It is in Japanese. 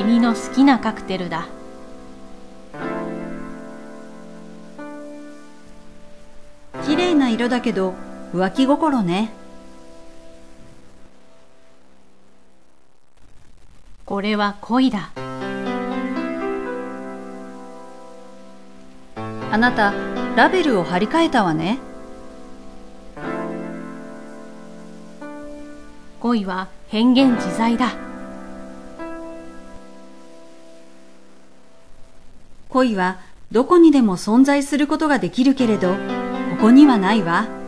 君の好きなカクテルだ綺麗な色だけど浮気心ね。これは恋だあなた、ラベルを貼り替えたわね。恋は変幻自在だ恋はどこにでも存在することができるけれど、ここにはないわ。